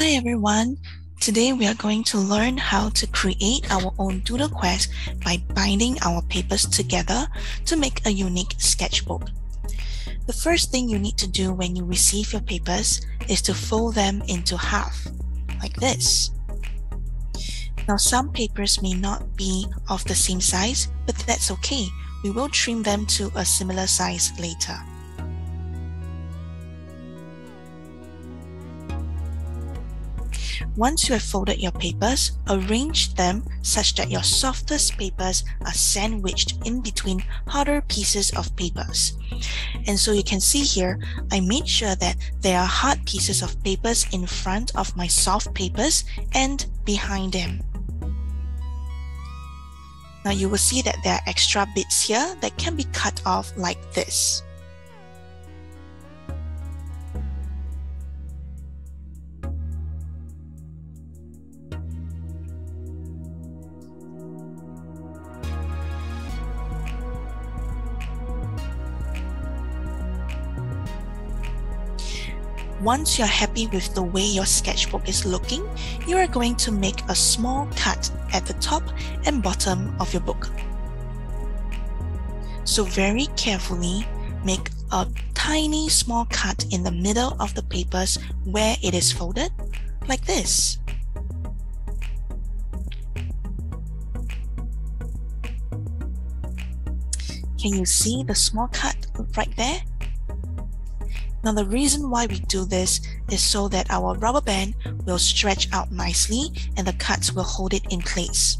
Hi everyone. Today we are going to learn how to create our own doodle quest by binding our papers together to make a unique sketchbook. The first thing you need to do when you receive your papers is to fold them into half, like this. Now some papers may not be of the same size, but that's okay. We will trim them to a similar size later. Once you have folded your papers, arrange them such that your softest papers are sandwiched in between harder pieces of papers. And so you can see here, I made sure that there are hard pieces of papers in front of my soft papers and behind them. Now you will see that there are extra bits here that can be cut off like this. Once you're happy with the way your sketchbook is looking, you are going to make a small cut at the top and bottom of your book. So very carefully, make a tiny small cut in the middle of the papers where it is folded, like this. Can you see the small cut right there? Now the reason why we do this is so that our rubber band will stretch out nicely and the cuts will hold it in place.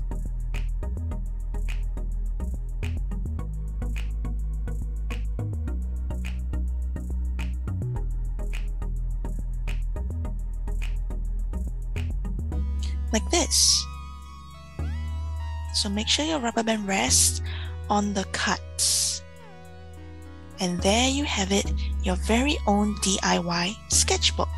Like this. So make sure your rubber band rests on the cuts. And there you have it, your very own DIY sketchbook.